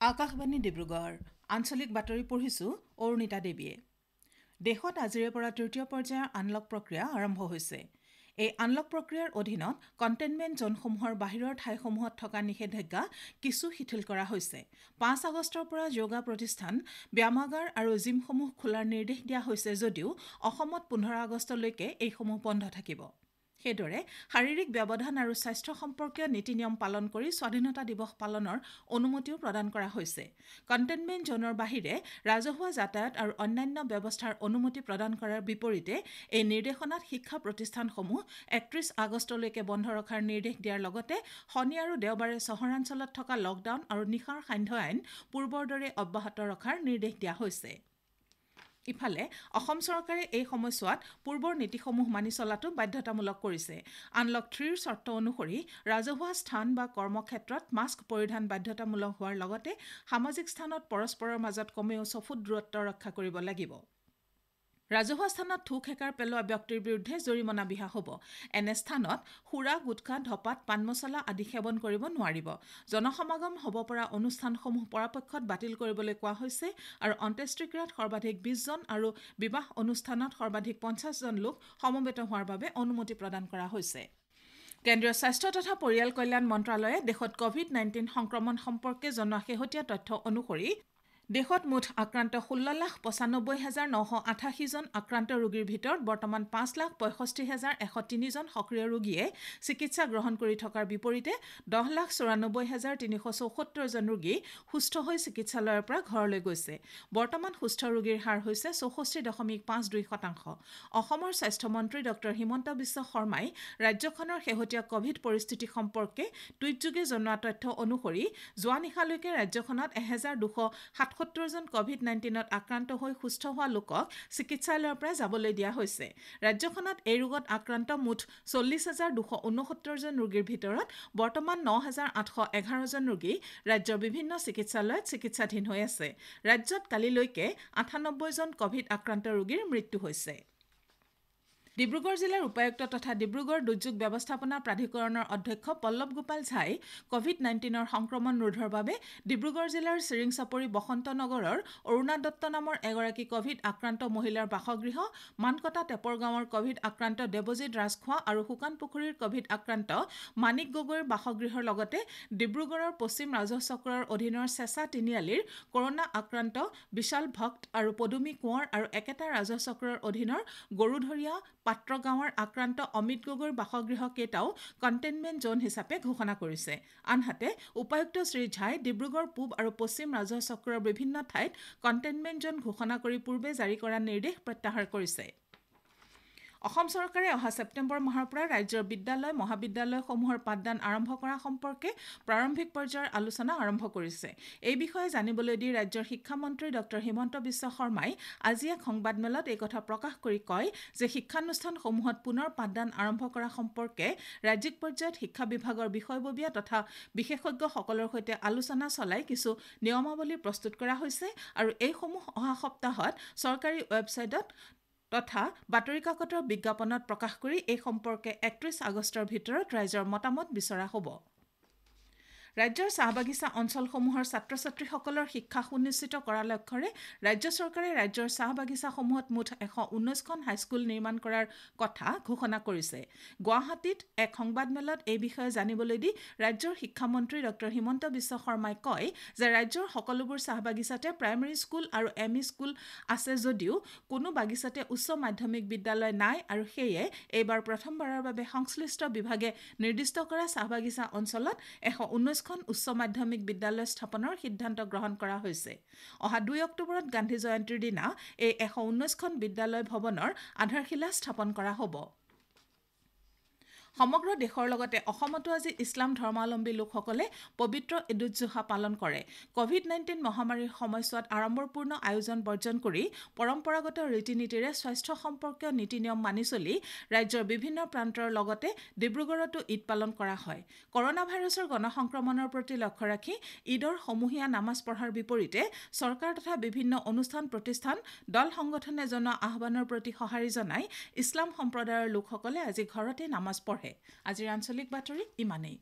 আকাশবাণী ডিব্ৰুগড় আঞ্চলিক বাতৰি পঢ়িছোঁ অৰুণিতা দেৱীয়ে। দেশত আজিৰে পৰা তৃতীয় পৰ্যায়ৰ আনলক প্ৰক্ৰিয়া আৰম্ভ হৈছে। এই আনলক প্ৰক্ৰিয়াৰ অধীনত কণ্টেইনমেণ্ট জ'নসমূহৰ বাহিৰৰ ঠাইসমূহত থকা নিষেধাজ্ঞা কিছু শিথিল কৰা হৈছে। পাঁচ আগষ্টৰ পৰা যোগা প্ৰতিষ্ঠান ব্যায়ামাগাৰ আৰু জিমসমূহ খোলাৰ নিৰ্দেশ দিয়া হৈছে যদিও অসমত পোন্ধৰ আগষ্টলৈকে এইসমূহ বন্ধ থাকিব। সেইদৰে শাৰীৰিক ব্যৱধান আৰু স্বাস্থ্য সম্পৰ্কীয় নীতি নিয়ম পালন কৰি স্বাধীনতা দিৱস পালনৰ অনুমতিও প্ৰদান কৰা হৈছে। কণ্টেইনমেণ্ট জ'নৰ বাহিৰে ৰাজহুৱা যাতায়াত আৰু অন্যান্য ব্যৱস্থাৰ অনুমতি প্ৰদান কৰাৰ বিপৰীতে এই নিৰ্দেশনাত শিক্ষা প্ৰতিষ্ঠানসমূহ একত্ৰিছ আগষ্টলৈকে বন্ধ ৰখাৰ নিৰ্দেশ দিয়াৰ লগতে শনি আৰু দেওবাৰে চহৰাঞ্চলত থকা লকডাউন আৰু নিশাৰ সান্ধ্য আইন পূৰ্বৰ দৰে অব্যাহত ৰখাৰ নিৰ্দেশ দিয়া হৈছে। ইফালে অসম চৰকাৰে এই সময়ছোৱাত পূৰ্বৰ নীতিসমূহ মানি চলাটো বাধ্যতামূলক কৰিছে। আনলক থ্ৰীৰ চৰ্ত অনুসৰি ৰাজহুৱা স্থান বা কৰ্মক্ষেত্ৰত মাস্ক পৰিধান বাধ্যতামূলক হোৱাৰ লগতে সামাজিক স্থানত পৰস্পৰৰ মাজত কমেও ছফুট দূৰত্ব ৰক্ষা কৰিব লাগিব। ৰাজহুৱা স্থানত থু খেকাৰ পেলোৱা ব্যক্তিৰ বিৰুদ্ধে জৰিমনা বিহা হ'ব। এনে স্থানত সুৰা গুটখা ধপাত পাণ মছলা আদি সেৱন কৰিব নোৱাৰিব। জনসমাগম হ'ব পৰা অনুষ্ঠানসমূহ পৰাপক্ষত বাতিল কৰিবলৈ কোৱা হৈছে আৰু অন্ত্যেষ্টিক্ৰিয়াত সৰ্বাধিক বিছজন আৰু বিবাহ অনুষ্ঠানত সৰ্বাধিক পঞ্চাছজন লোক সমবেত হোৱাৰ বাবে অনুমতি প্ৰদান কৰা হৈছে। কেন্দ্ৰীয় স্বাস্থ্য তথা পৰিয়াল কল্যাণ মন্ত্ৰালয়ে দেশত কভিড নাইণ্টিন সংক্ৰমণ সম্পৰ্কে জনোৱা শেহতীয়া তথ্য অনুসৰি দেশত মুঠ আক্ৰান্ত ষোল্ল লাখ পঁচানব্বৈ হাজাৰ নশ আঠাশীজন আক্ৰান্ত ৰোগীৰ ভিতৰত বৰ্তমান পাঁচ লাখ পঁয়ষষ্ঠি হাজাৰ এশ তিনিজন সক্ৰিয় ৰোগীয়ে চিকিৎসা গ্ৰহণ কৰি থকাৰ বিপৰীতে দহ লাখ চৌৰান্নব্বৈ হাজাৰ তিনিশ চৌসত্তৰজন ৰোগী সুস্থ হৈ চিকিৎসালয়ৰ পৰা ঘৰলৈ গৈছে। বৰ্তমান সুস্থ ৰোগীৰ হাৰ হৈছে চৌষষ্ঠি দশমিক পাঁচ দুই শতাংশ। অসমৰ স্বাস্থ্যমন্ত্ৰী ডঃ হিমন্ত বিশ্ব শৰ্মাই ৰাজ্যখনৰ শেহতীয়া কভিড পৰিস্থিতি সম্পৰ্কে টুইটযোগে জনোৱা তথ্য অনুসৰি যোৱা নিশালৈকে ৰাজ্যখনত এহেজাৰ দুশ সাত সাতসত্তৰজন কভিড নাইণ্টিনত আক্ৰান্ত হৈ সুস্থ হোৱা লোকক চিকিৎসালয়ৰ পৰা যাবলৈ দিয়া হৈছে। ৰাজ্যখনত এই ৰোগত আক্ৰান্ত মুঠ চল্লিছ হাজাৰ দুশ ঊনসত্তৰজন ৰোগীৰ ভিতৰত বৰ্তমান ন হাজাৰ আঠশ এঘাৰজন ৰোগী ৰাজ্যৰ বিভিন্ন চিকিৎসালয়ত চিকিৎসাধীন হৈ আছে। ৰাজ্যত কালিলৈকে আঠানব্বৈজন কভিড আক্ৰান্ত ৰোগীৰ মৃত্যু হৈছে। ডিব্ৰুগড় জিলাৰ উপায়ুক্ত তথা ডিব্ৰুগড় দুৰ্যোগ ব্যৱস্থাপনা প্ৰাধিকৰণৰ অধ্যক্ষ পল্লৱ গোপাল ঝাই কভিড নাইণ্টিনৰ সংক্ৰমণ ৰোধৰ বাবে ডিব্ৰুগড় জিলাৰ চিৰিং চাপৰি বসন্ত নগৰৰ অৰুণা দত্ত নামৰ এগৰাকী কভিড আক্ৰান্ত মহিলাৰ বাসগৃহ মানকটা টেপৰ গাঁৱৰ কভিড আক্ৰান্ত দেৱজিৎ ৰাজখোৱা আৰু শুকান পুখুৰীৰ কভিড আক্ৰান্ত মানিক গগৈৰ বাসগৃহৰ লগতে ডিব্ৰুগড়ৰ পশ্চিম ৰাজহ চক্ৰৰ অধীনৰ চেঁচা তিনিআলিৰ কৰোণা আক্ৰান্ত বিশাল ভক্ত আৰু পদুমী কোঁৱৰ আৰু একেটা ৰাজহ চক্ৰৰ অধীনৰ গৰুধৰীয়া পাত্ৰ গাঁৱৰ আক্ৰান্ত অমিত গগৈৰ বাসগৃহ কেইটাও কণ্টেইনমেণ্ট জ'ন হিচাপে ঘোষণা কৰিছে। আনহাতে উপায়ুক্ত শ্ৰী ঝাই ডিব্ৰুগড় পূব আৰু পশ্চিম ৰাজহ চক্ৰৰ বিভিন্ন ঠাইত কণ্টেইনমেণ্ট জ'ন ঘোষণা কৰি পূৰ্বে জাৰি কৰা নিৰ্দেশ প্ৰত্যাহাৰ কৰিছে। অসম চৰকাৰে অহা ছেপ্টেম্বৰ মাহৰ পৰা ৰাজ্যৰ বিদ্যালয় মহাবিদ্যালয়সমূহৰ পাঠদান আৰম্ভ কৰা সম্পৰ্কে প্ৰাৰম্ভিক পৰ্যায়ৰ আলোচনা আৰম্ভ কৰিছে। এই বিষয়ে জানিবলৈ দি ৰাজ্যৰ শিক্ষামন্ত্ৰী ডঃ হিমন্ত বিশ্ব শৰ্মাই আজি এক সংবাদমেলত এই কথা প্ৰকাশ কৰি কয় যে শিক্ষানুষ্ঠানসমূহত পুনৰ পাঠদান আৰম্ভ কৰা সম্পৰ্কে ৰাজ্যিক পৰ্যায়ত শিক্ষা বিভাগৰ বিষয়ববীয়া তথা বিশেষজ্ঞসকলৰ সৈতে আলোচনা চলাই কিছু নিয়মাৱলী প্ৰস্তুত কৰা হৈছে আৰু এইসমূহ অহা সপ্তাহত চৰকাৰী ৱেবছাইটত তথা বাতৰি কাকতৰ বিজ্ঞাপনত প্ৰকাশ কৰি এই সম্পৰ্কে একত্ৰিছ আগষ্টৰ ভিতৰত ৰাইজৰ মতামত বিচৰা হ'ব। ৰাজ্যৰ চাহ বাগিচা অঞ্চলসমূহৰ ছাত্ৰ ছাত্ৰীসকলৰ শিক্ষা সুনিশ্চিত কৰাৰ লক্ষ্যৰে ৰাজ্য চৰকাৰে ৰাজ্যৰ চাহ বাগিচাসমূহত মুঠ এশ ঊনৈছখন হাইস্কুল নিৰ্মাণ কৰাৰ কথা ঘোষণা কৰিছে। গুৱাহাটীত এক সংবাদমেলত এই বিষয়ে জানিবলৈ দি ৰাজ্যৰ শিক্ষামন্ত্ৰী ডঃ হিমন্ত বিশ্ব শৰ্মাই কয় যে ৰাজ্যৰ সকলোবোৰ চাহ বাগিচাতে প্ৰাইমেৰী স্কুল আৰু এম ই স্কুল আছে যদিও কোনো বাগিচাতে উচ্চ মাধ্যমিক বিদ্যালয় নাই আৰু সেয়ে এইবাৰ প্ৰথমবাৰৰ বাবে সংশ্লিষ্ট বিভাগে নিৰ্দিষ্ট কৰা চাহ বাগিচা অঞ্চলত এশ ঊনৈছ ঊনৈছখন উচ্চ মাধ্যমিক বিদ্যালয় স্থাপনৰ সিদ্ধান্ত গ্ৰহণ কৰা হৈছে। অহা দুই অক্টোবৰত গান্ধী জয়ন্তীৰ দিনা এই এশ ঊনৈছখন বিদ্যালয় ভৱনৰ আধাৰশিলা স্থাপন কৰা হ'ব। সমগ্ৰ দেশৰ লগতে অসমতো আজি ইছলাম ধৰ্মাৱলম্বী লোকসকলে পবিত্ৰ ঈদ উজ জোহা পালন কৰে। কভিড নাইণ্টিন মহামাৰীৰ সময়ছোৱাত আড়ম্বৰপূৰ্ণ আয়োজন বৰ্জন কৰি পৰম্পৰাগত ৰীতি নীতিৰে স্বাস্থ্য সম্পৰ্কীয় নীতি নিয়ম মানি চলি ৰাজ্যৰ বিভিন্ন প্ৰান্তৰ লগতে ডিব্ৰুগড়তো ঈদ পালন কৰা হয়। কৰনা ভাইৰাছৰ গণসংক্ৰমণৰ প্ৰতি লক্ষ্য ৰাখি ঈদৰ সমূহীয়া নামাজ পঢ়াৰ বিপৰীতে চৰকাৰ তথা বিভিন্ন অনুষ্ঠান প্ৰতিষ্ঠান দল সংগঠনে জনোৱা আহ্বানৰ প্ৰতি সঁহাৰি জনাই ইছলাম সম্প্ৰদায়ৰ লোকসকলে আজি ঘৰতে নামাজ পঢ়ে। আজিৰ আঞ্চলিক বাতৰি ইমানেই।